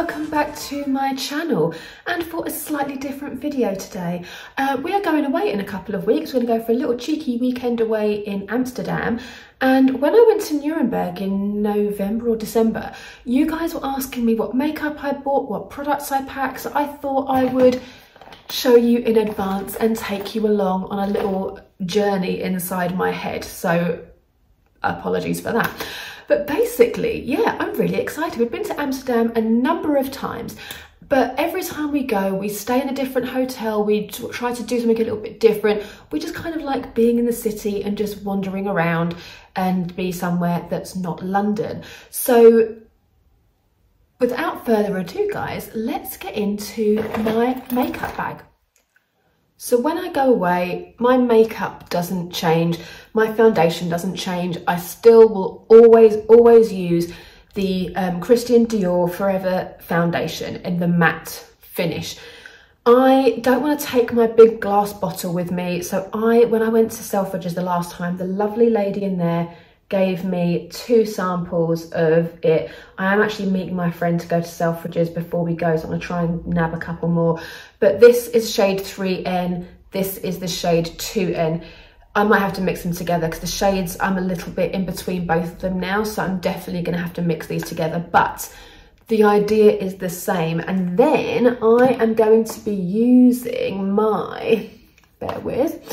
welcome back to my channel and for a slightly different video today. Uh, we are going away in a couple of weeks. We're going to go for a little cheeky weekend away in Amsterdam and when I went to Nuremberg in November or December, you guys were asking me what makeup I bought, what products I packed, so I thought I would show you in advance and take you along on a little journey inside my head. So apologies for that. But basically, yeah, I'm really excited. We've been to Amsterdam a number of times, but every time we go, we stay in a different hotel, we try to do something a little bit different. We just kind of like being in the city and just wandering around and be somewhere that's not London. So without further ado, guys, let's get into my makeup bag. So when I go away, my makeup doesn't change, my foundation doesn't change. I still will always, always use the um, Christian Dior Forever foundation in the matte finish. I don't want to take my big glass bottle with me. So I, when I went to Selfridges the last time, the lovely lady in there gave me two samples of it. I am actually meeting my friend to go to Selfridges before we go, so I'm gonna try and nab a couple more. But this is shade 3N, this is the shade 2N. I might have to mix them together because the shades, I'm a little bit in between both of them now, so I'm definitely gonna have to mix these together. But the idea is the same. And then I am going to be using my bear with.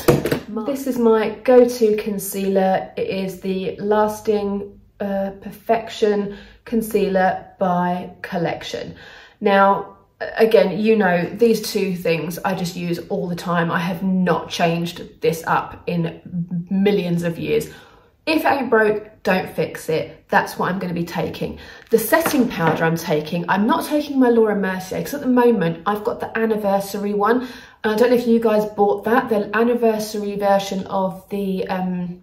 This is my go-to concealer. It is the Lasting uh, Perfection Concealer by Collection. Now, again, you know, these two things I just use all the time. I have not changed this up in millions of years. If it ain't broke, don't fix it. That's what I'm going to be taking. The setting powder I'm taking, I'm not taking my Laura Mercier because at the moment I've got the anniversary one I don't know if you guys bought that, the anniversary version of the um,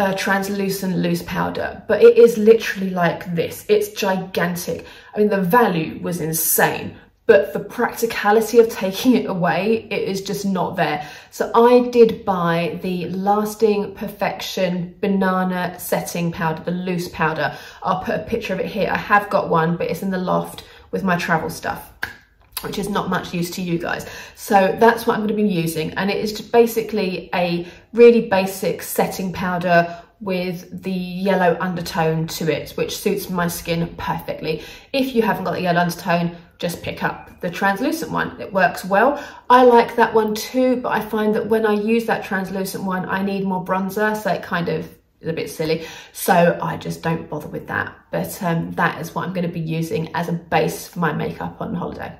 uh, translucent loose powder, but it is literally like this. It's gigantic. I mean, the value was insane, but the practicality of taking it away, it is just not there. So I did buy the Lasting Perfection Banana Setting Powder, the loose powder. I'll put a picture of it here. I have got one, but it's in the loft with my travel stuff which is not much use to you guys. So that's what I'm going to be using. And it is basically a really basic setting powder with the yellow undertone to it, which suits my skin perfectly. If you haven't got the yellow undertone, just pick up the translucent one. It works well. I like that one too, but I find that when I use that translucent one, I need more bronzer, so it kind of is a bit silly. So I just don't bother with that. But um, that is what I'm going to be using as a base for my makeup on holiday.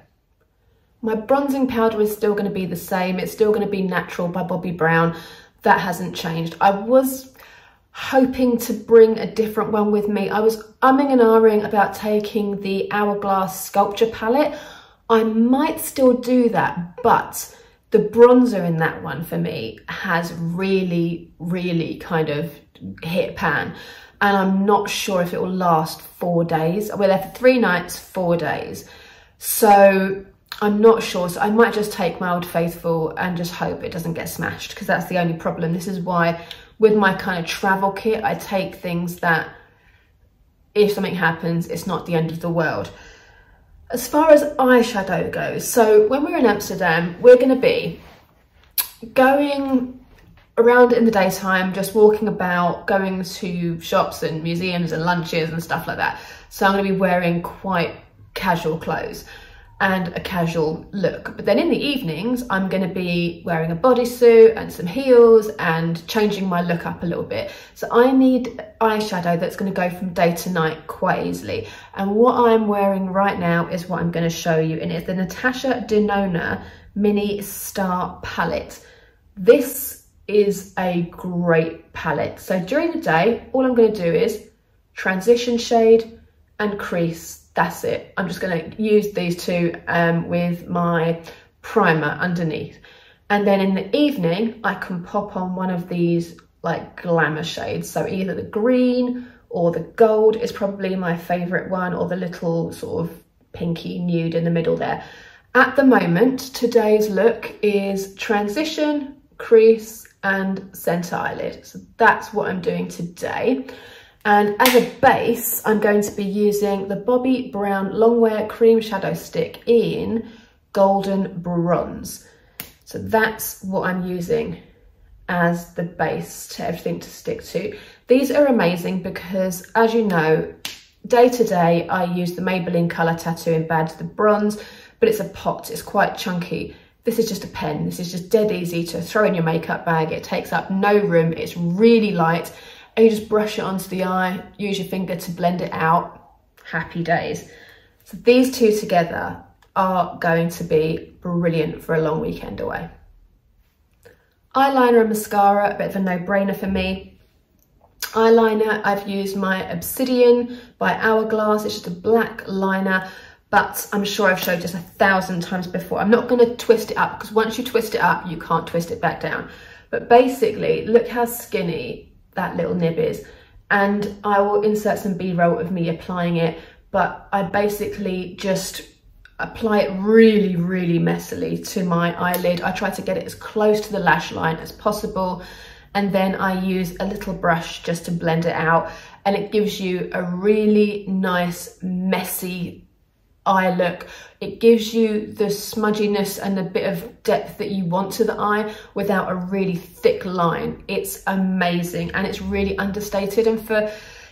My bronzing powder is still going to be the same. It's still going to be Natural by Bobbi Brown. That hasn't changed. I was hoping to bring a different one with me. I was umming and ahhing about taking the Hourglass Sculpture palette. I might still do that, but the bronzer in that one for me has really, really kind of hit pan. And I'm not sure if it will last four days. We're there for three nights, four days. So I'm not sure, so I might just take my Old Faithful and just hope it doesn't get smashed because that's the only problem. This is why with my kind of travel kit, I take things that if something happens, it's not the end of the world. As far as eyeshadow goes, so when we're in Amsterdam, we're gonna be going around in the daytime, just walking about, going to shops and museums and lunches and stuff like that. So I'm gonna be wearing quite casual clothes and a casual look. But then in the evenings, I'm gonna be wearing a bodysuit and some heels and changing my look up a little bit. So I need eyeshadow that's gonna go from day to night quite easily. And what I'm wearing right now is what I'm gonna show you. And it's the Natasha Denona Mini Star Palette. This is a great palette. So during the day, all I'm gonna do is transition shade and crease that's it. I'm just going to use these two um, with my primer underneath. And then in the evening, I can pop on one of these like glamour shades. So either the green or the gold is probably my favorite one or the little sort of pinky nude in the middle there. At the moment, today's look is transition, crease and center eyelid. So that's what I'm doing today. And as a base, I'm going to be using the Bobbi Brown Longwear Cream Shadow Stick in Golden Bronze. So that's what I'm using as the base to everything to stick to. These are amazing because as you know, day to day, I use the Maybelline Colour Tattooing Badge, the bronze, but it's a pot, it's quite chunky. This is just a pen. This is just dead easy to throw in your makeup bag. It takes up no room. It's really light you just brush it onto the eye, use your finger to blend it out. Happy days. So these two together are going to be brilliant for a long weekend away. Eyeliner and mascara, a bit of a no-brainer for me. Eyeliner, I've used my Obsidian by Hourglass. It's just a black liner, but I'm sure I've showed this a thousand times before. I'm not gonna twist it up because once you twist it up, you can't twist it back down. But basically, look how skinny that little nib is. And I will insert some B-roll of me applying it, but I basically just apply it really, really messily to my eyelid. I try to get it as close to the lash line as possible. And then I use a little brush just to blend it out. And it gives you a really nice, messy eye look. It gives you the smudginess and a bit of depth that you want to the eye without a really thick line. It's amazing and it's really understated. And for,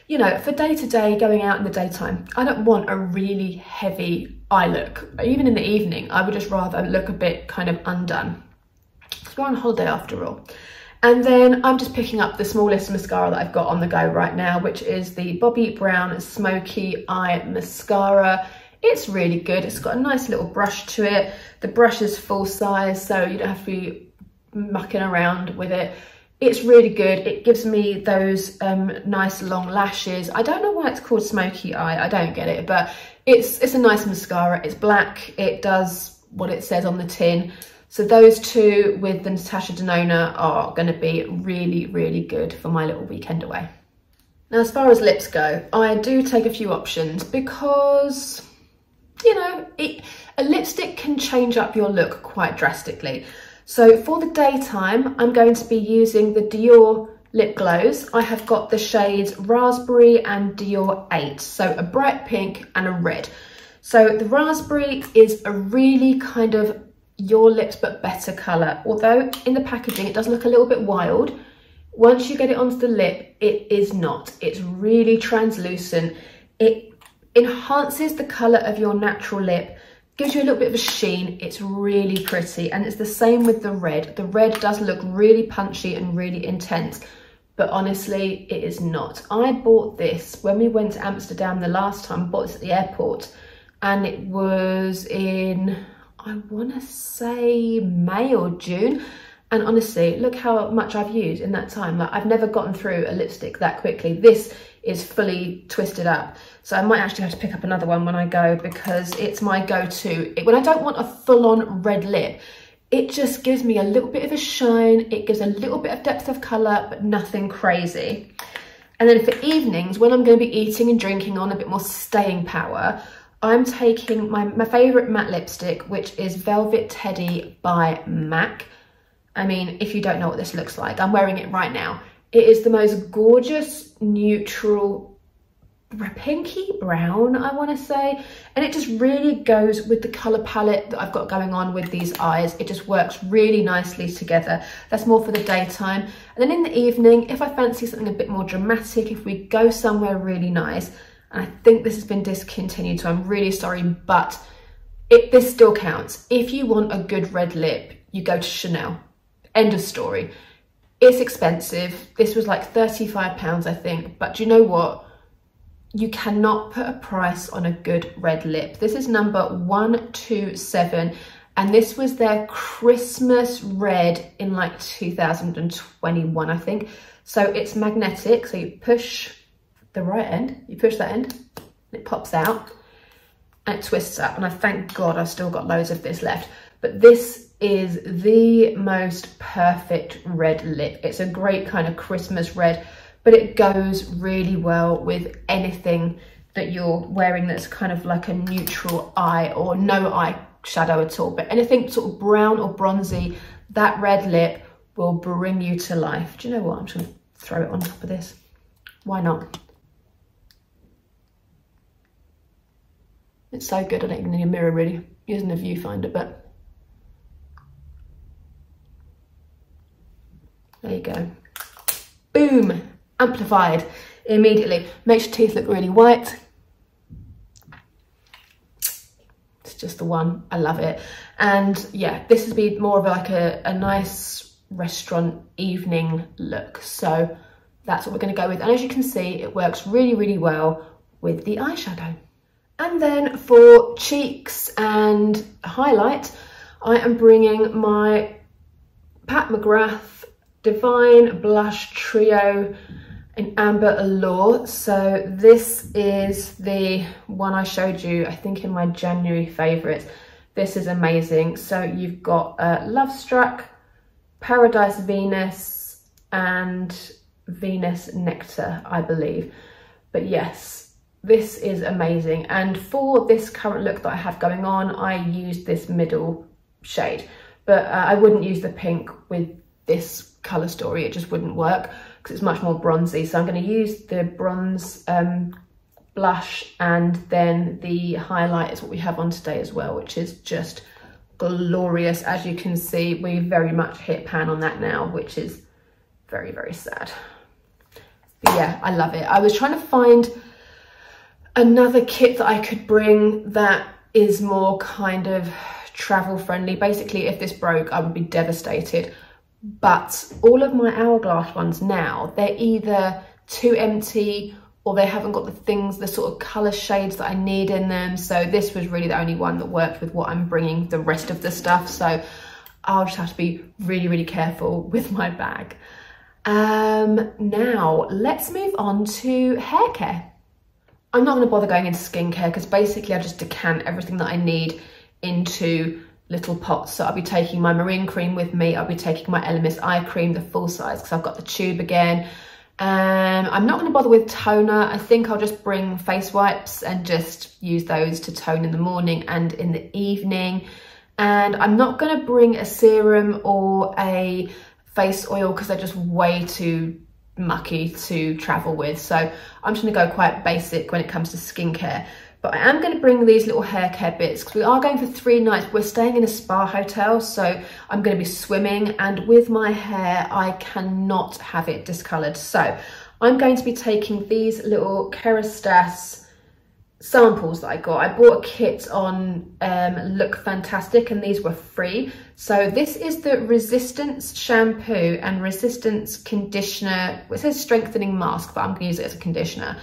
you know, for day to day going out in the daytime, I don't want a really heavy eye look. Even in the evening, I would just rather look a bit kind of undone. We're on holiday after all. And then I'm just picking up the smallest mascara that I've got on the go right now, which is the Bobbi Brown Smoky Eye Mascara. It's really good. It's got a nice little brush to it. The brush is full size, so you don't have to be mucking around with it. It's really good. It gives me those um, nice long lashes. I don't know why it's called smoky eye. I don't get it, but it's, it's a nice mascara. It's black. It does what it says on the tin. So those two with the Natasha Denona are going to be really, really good for my little weekend away. Now, as far as lips go, I do take a few options because you know, it, a lipstick can change up your look quite drastically. So for the daytime, I'm going to be using the Dior lip glows. I have got the shades Raspberry and Dior 8, so a bright pink and a red. So the Raspberry is a really kind of your lips but better colour, although in the packaging it does look a little bit wild. Once you get it onto the lip, it is not. It's really translucent. It enhances the colour of your natural lip, gives you a little bit of a sheen. It's really pretty. And it's the same with the red. The red does look really punchy and really intense, but honestly, it is not. I bought this when we went to Amsterdam the last time, bought this at the airport, and it was in, I wanna say May or June. And honestly, look how much I've used in that time. Like I've never gotten through a lipstick that quickly. This is fully twisted up. So I might actually have to pick up another one when I go because it's my go-to. When I don't want a full-on red lip, it just gives me a little bit of a shine. It gives a little bit of depth of colour, but nothing crazy. And then for evenings, when I'm going to be eating and drinking on a bit more staying power, I'm taking my, my favourite matte lipstick, which is Velvet Teddy by MAC. I mean, if you don't know what this looks like, I'm wearing it right now. It is the most gorgeous, neutral, pinky brown, I want to say. And it just really goes with the colour palette that I've got going on with these eyes. It just works really nicely together. That's more for the daytime. And then in the evening, if I fancy something a bit more dramatic, if we go somewhere really nice, and I think this has been discontinued, so I'm really sorry, but it, this still counts. If you want a good red lip, you go to Chanel. End of story. It's expensive. This was like 35 pounds, I think. But do you know what? You cannot put a price on a good red lip. This is number 127 and this was their Christmas red in like 2021, I think. So it's magnetic, so you push the right end, you push that end, it pops out and it twists up. And I thank God I've still got loads of this left. But this is the most perfect red lip. It's a great kind of Christmas red, but it goes really well with anything that you're wearing that's kind of like a neutral eye or no eye shadow at all. But anything sort of brown or bronzy, that red lip will bring you to life. Do you know what? I'm just gonna throw it on top of this. Why not? It's so good, I don't even need a mirror really, using the viewfinder, but there you go. Boom, amplified immediately. Makes your teeth look really white. It's just the one, I love it. And yeah, this has been more of like a, a nice restaurant evening look. So that's what we're gonna go with. And as you can see, it works really, really well with the eyeshadow. And then for cheeks and highlight, I am bringing my Pat McGrath Divine Blush Trio in Amber Allure. So this is the one I showed you, I think in my January favourites. This is amazing. So you've got uh, Love Struck, Paradise Venus, and Venus Nectar, I believe. But yes, this is amazing. And for this current look that I have going on, I used this middle shade. But uh, I wouldn't use the pink with this colour story, it just wouldn't work because it's much more bronzy. So I'm going to use the bronze um, blush and then the highlight is what we have on today as well, which is just glorious. As you can see, we very much hit pan on that now, which is very, very sad. But yeah, I love it. I was trying to find another kit that I could bring that is more kind of travel friendly. Basically, if this broke, I would be devastated but all of my hourglass ones now they're either too empty or they haven't got the things the sort of color shades that i need in them. So this was really the only one that worked with what i'm bringing the rest of the stuff. So i'll just have to be really really careful with my bag. Um now let's move on to hair care. I'm not going to bother going into skincare because basically i just decant everything that i need into little pots. So I'll be taking my marine cream with me. I'll be taking my Elemis eye cream, the full size, because I've got the tube again. Um, I'm not going to bother with toner. I think I'll just bring face wipes and just use those to tone in the morning and in the evening. And I'm not going to bring a serum or a face oil because they're just way too mucky to travel with. So I'm just going to go quite basic when it comes to skincare. But I am going to bring these little hair care bits because we are going for three nights. We're staying in a spa hotel, so I'm going to be swimming. And with my hair, I cannot have it discoloured. So I'm going to be taking these little Kerastase samples that I got. I bought a kit on um, Look Fantastic and these were free. So this is the Resistance Shampoo and Resistance Conditioner. It says strengthening mask, but I'm going to use it as a conditioner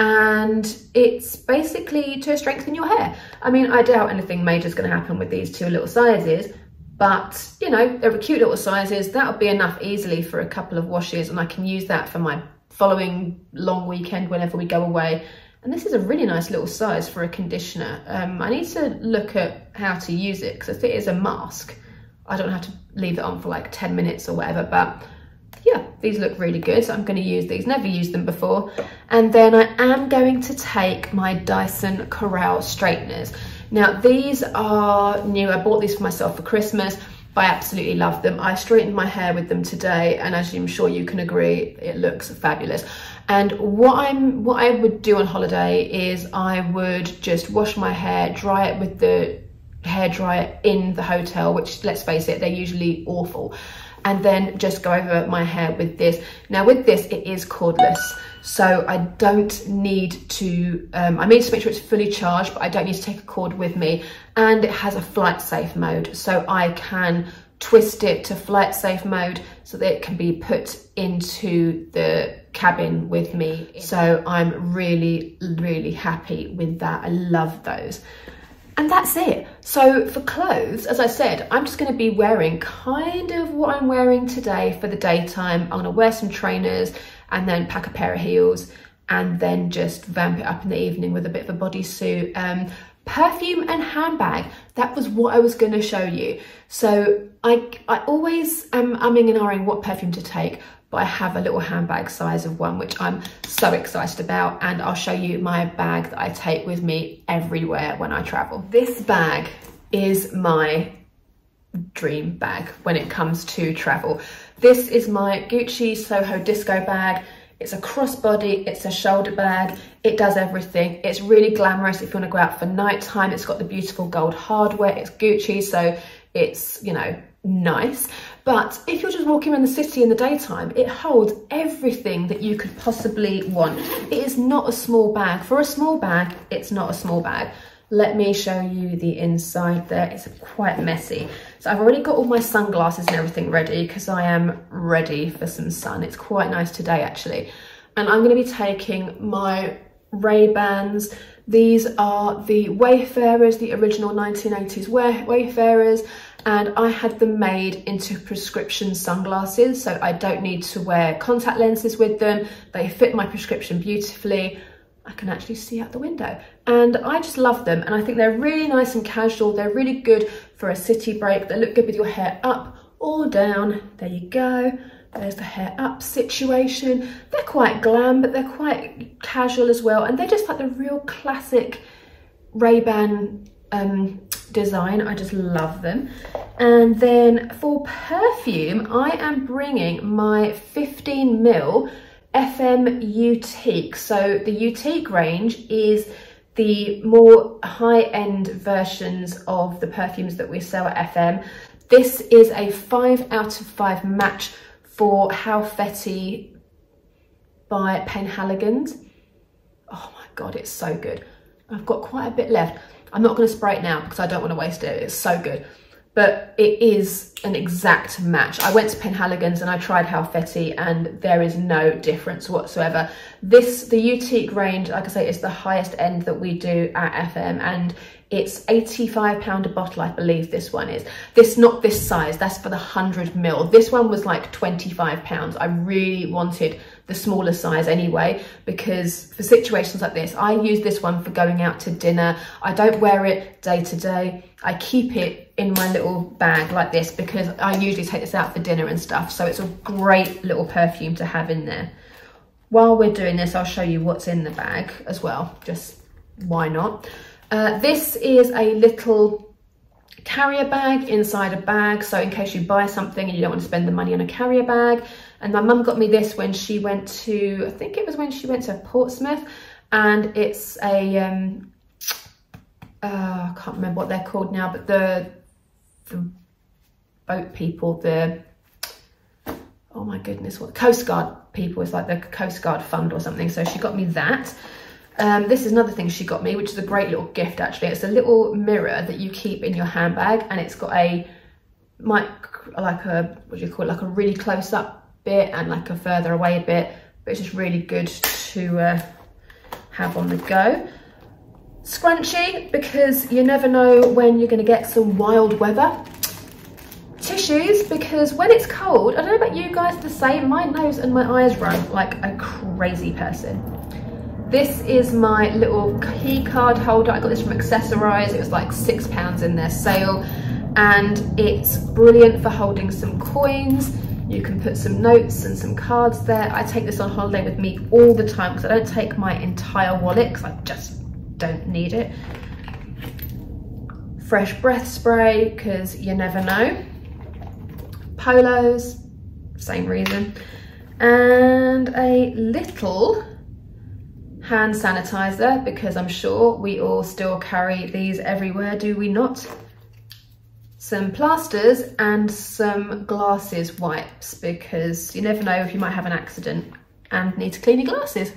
and it's basically to strengthen your hair. I mean, I doubt anything major is going to happen with these two little sizes, but you know, they're cute little sizes. That'll be enough easily for a couple of washes and I can use that for my following long weekend whenever we go away. And this is a really nice little size for a conditioner. Um, I need to look at how to use it because if it is a mask, I don't have to leave it on for like 10 minutes or whatever, but yeah, these look really good. So I'm going to use these, never used them before. And then I am going to take my Dyson Corrale straighteners. Now these are new, I bought these for myself for Christmas. I absolutely love them. I straightened my hair with them today and as I'm sure you can agree, it looks fabulous. And what I'm, what I would do on holiday is I would just wash my hair, dry it with the hair dryer in the hotel, which let's face it, they're usually awful and then just go over my hair with this. Now with this, it is cordless. So I don't need to, um, I need to make sure it's fully charged, but I don't need to take a cord with me. And it has a flight safe mode. So I can twist it to flight safe mode so that it can be put into the cabin with me. So I'm really, really happy with that. I love those. And that's it. So for clothes, as I said, I'm just gonna be wearing kind of what I'm wearing today for the daytime. I'm gonna wear some trainers and then pack a pair of heels and then just vamp it up in the evening with a bit of a bodysuit. Um, perfume and handbag, that was what I was gonna show you. So I, I always am umming and ahhing what perfume to take but I have a little handbag size of one, which I'm so excited about. And I'll show you my bag that I take with me everywhere when I travel. This bag is my dream bag when it comes to travel. This is my Gucci Soho Disco bag. It's a crossbody, it's a shoulder bag, it does everything. It's really glamorous if you want to go out for nighttime. It's got the beautiful gold hardware, it's Gucci, so it's, you know, nice. But if you're just walking around the city in the daytime, it holds everything that you could possibly want. It is not a small bag. For a small bag, it's not a small bag. Let me show you the inside there. It's quite messy. So I've already got all my sunglasses and everything ready because I am ready for some sun. It's quite nice today actually. And I'm going to be taking my Ray-Bans. These are the Wayfarers, the original 1980s Wayfarers and I had them made into prescription sunglasses so I don't need to wear contact lenses with them. They fit my prescription beautifully. I can actually see out the window and I just love them and I think they're really nice and casual. They're really good for a city break. They look good with your hair up or down. There you go. There's the hair up situation. They're quite glam, but they're quite casual as well. And they're just like the real classic Ray-Ban um, design. I just love them. And then for perfume, I am bringing my 15 mil FM Utique. So the Utique range is the more high-end versions of the perfumes that we sell at FM. This is a five out of five match for Halfeti by Penhaligon's. Oh my God, it's so good. I've got quite a bit left. I'm not going to spray it now because I don't want to waste it. It's so good. But it is an exact match. I went to Penhaligon's and I tried Halfeti and there is no difference whatsoever. This, the Utique range, like I say, is the highest end that we do at FM and it's 85 pound a bottle, I believe this one is. This, not this size, that's for the 100 mil. This one was like 25 pounds. I really wanted the smaller size anyway, because for situations like this, I use this one for going out to dinner. I don't wear it day to day. I keep it in my little bag like this because I usually take this out for dinner and stuff. So it's a great little perfume to have in there. While we're doing this, I'll show you what's in the bag as well. Just why not? Uh, this is a little carrier bag inside a bag. So in case you buy something and you don't want to spend the money on a carrier bag. And my mum got me this when she went to, I think it was when she went to Portsmouth. And it's a, um, uh, I can't remember what they're called now, but the, the boat people, the, oh my goodness, what, Coast Guard people. It's like the Coast Guard Fund or something. So she got me that. Um, this is another thing she got me, which is a great little gift actually. It's a little mirror that you keep in your handbag and it's got a, mic, like a, what do you call it, like a really close up bit and like a further away bit, but it's just really good to uh, have on the go. Scrunchy, because you never know when you're gonna get some wild weather. Tissues, because when it's cold, I don't know about you guys the same, my nose and my eyes run like a crazy person. This is my little key card holder. I got this from Accessorize. It was like six pounds in their sale. And it's brilliant for holding some coins. You can put some notes and some cards there. I take this on holiday with me all the time because I don't take my entire wallet because I just don't need it. Fresh breath spray because you never know. Polos, same reason. And a little hand sanitizer because I'm sure we all still carry these everywhere, do we not? Some plasters and some glasses wipes because you never know if you might have an accident and need to clean your glasses.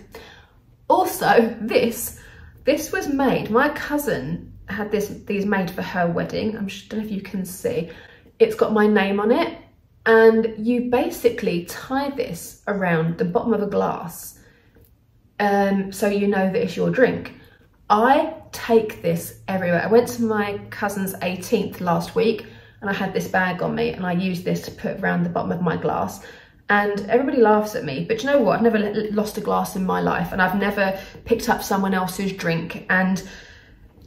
Also, this, this was made, my cousin had this these made for her wedding. I'm just, don't know if you can see. It's got my name on it and you basically tie this around the bottom of a glass um, so you know that it's your drink. I take this everywhere. I went to my cousin's 18th last week and I had this bag on me and I used this to put around the bottom of my glass and everybody laughs at me but you know what I've never lost a glass in my life and I've never picked up someone else's drink and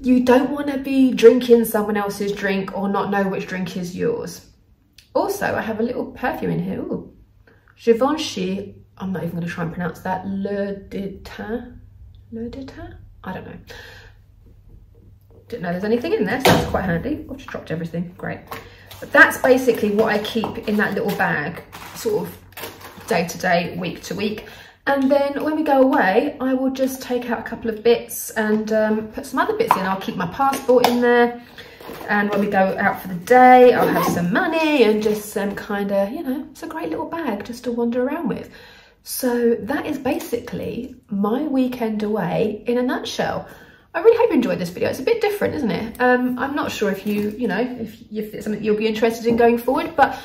you don't want to be drinking someone else's drink or not know which drink is yours. Also, I have a little perfume in here. Ooh. Givenchy I'm not even going to try and pronounce that. Le Ditin? Le Ditin? I don't know. Didn't know there's anything in there, so that's quite handy. I've just dropped everything, great. But that's basically what I keep in that little bag, sort of day to day, week to week. And then when we go away, I will just take out a couple of bits and um, put some other bits in. I'll keep my passport in there. And when we go out for the day, I'll have some money and just some kind of, you know, it's a great little bag just to wander around with. So that is basically my weekend away in a nutshell. I really hope you enjoyed this video. It's a bit different, isn't it? Um, I'm not sure if you, you know, if, if it's something you'll be interested in going forward, but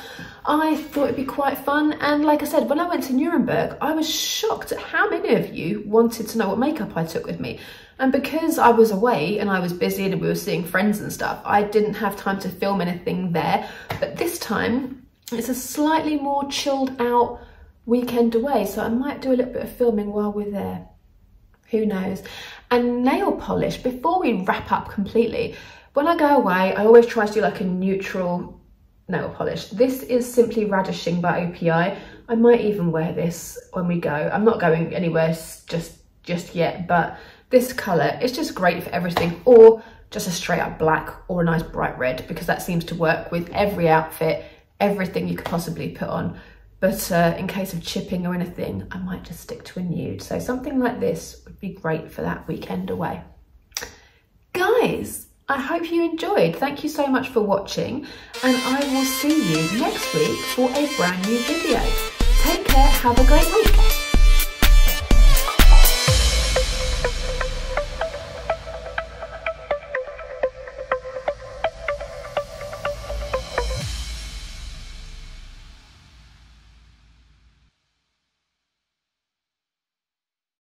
I thought it'd be quite fun. And like I said, when I went to Nuremberg, I was shocked at how many of you wanted to know what makeup I took with me. And because I was away and I was busy and we were seeing friends and stuff, I didn't have time to film anything there. But this time, it's a slightly more chilled out weekend away. So I might do a little bit of filming while we're there who knows? And nail polish, before we wrap up completely, when I go away, I always try to do like a neutral nail polish. This is simply Radishing by OPI. I might even wear this when we go. I'm not going anywhere just, just yet, but this colour is just great for everything, or just a straight up black or a nice bright red, because that seems to work with every outfit, everything you could possibly put on. But uh, in case of chipping or anything, I might just stick to a nude. So something like this would be great for that weekend away. Guys, I hope you enjoyed. Thank you so much for watching and I will see you next week for a brand new video. Take care, have a great week